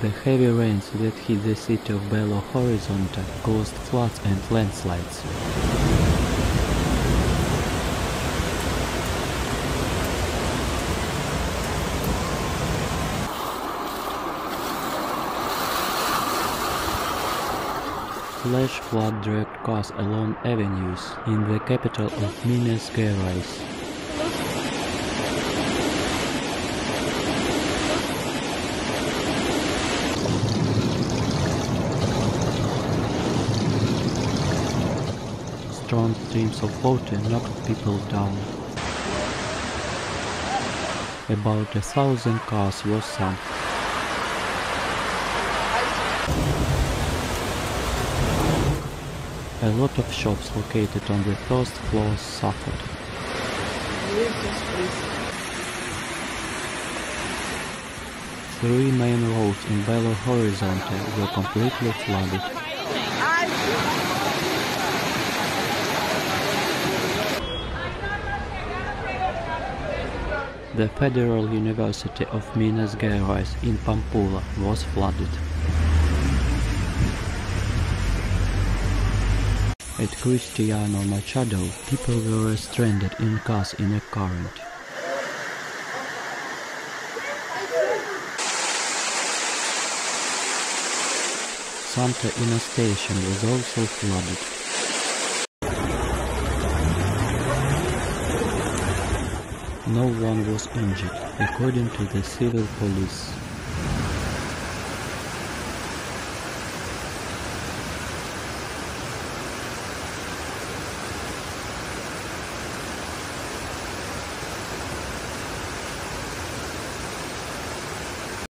The heavy rains that hit the city of Belo Horizonte caused floods and landslides. Flash flood dragged cars along avenues in the capital of Minas Gerais. Strong streams of water knocked people down. About a thousand cars were sunk. A lot of shops located on the first floor suffered. Three main roads in Belo Horizonte were completely flooded. The Federal University of Minas Gerais in Pampulha was flooded. At Cristiano Machado, people were stranded in cars in a current. Santa Inês station was also flooded. No one was injured, according to the civil police.